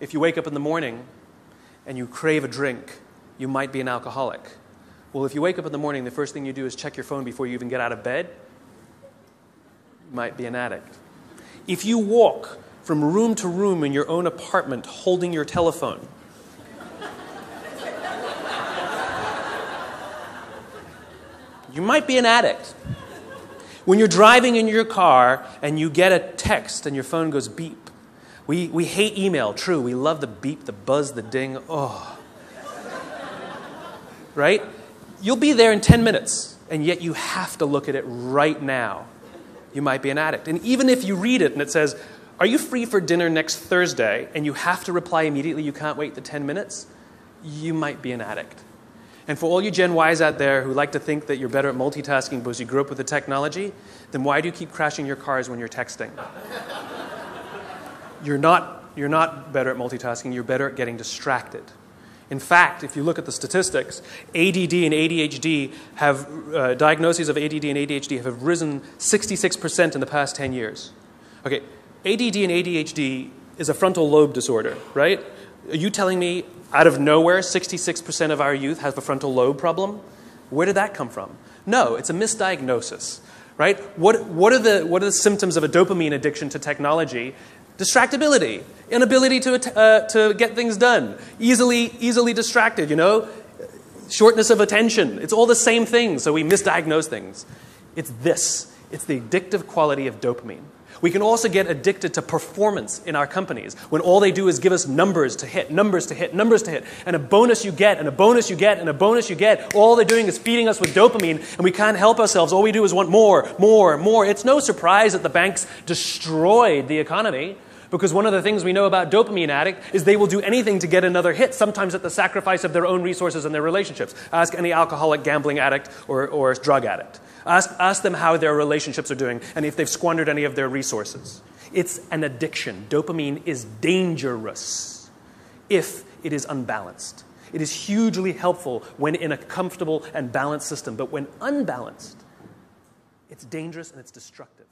if you wake up in the morning and you crave a drink, you might be an alcoholic. Well, if you wake up in the morning, the first thing you do is check your phone before you even get out of bed, you might be an addict. If you walk from room to room in your own apartment holding your telephone, you might be an addict. When you're driving in your car and you get a text and your phone goes beep, we, we hate email, true. We love the beep, the buzz, the ding. Oh. Right? You'll be there in 10 minutes, and yet you have to look at it right now. You might be an addict. And even if you read it and it says, Are you free for dinner next Thursday? and you have to reply immediately, you can't wait the 10 minutes, you might be an addict. And for all you Gen Ys out there who like to think that you're better at multitasking because you grew up with the technology, then why do you keep crashing your cars when you're texting? You're not, you're not better at multitasking, you're better at getting distracted. In fact, if you look at the statistics, ADD and ADHD have, uh, diagnoses of ADD and ADHD have risen 66% in the past 10 years. Okay, ADD and ADHD is a frontal lobe disorder, right? Are you telling me out of nowhere 66% of our youth have a frontal lobe problem? Where did that come from? No, it's a misdiagnosis, right? What, what, are the, what are the symptoms of a dopamine addiction to technology? Distractibility, inability to, uh, to get things done, easily, easily distracted, you know, shortness of attention. It's all the same thing, so we misdiagnose things. It's this it's the addictive quality of dopamine. We can also get addicted to performance in our companies when all they do is give us numbers to hit, numbers to hit, numbers to hit, and a bonus you get, and a bonus you get, and a bonus you get. All they're doing is feeding us with dopamine, and we can't help ourselves. All we do is want more, more, more. It's no surprise that the banks destroyed the economy. Because one of the things we know about dopamine addict is they will do anything to get another hit, sometimes at the sacrifice of their own resources and their relationships. Ask any alcoholic, gambling addict, or, or drug addict. Ask, ask them how their relationships are doing and if they've squandered any of their resources. It's an addiction. Dopamine is dangerous if it is unbalanced. It is hugely helpful when in a comfortable and balanced system, but when unbalanced, it's dangerous and it's destructive.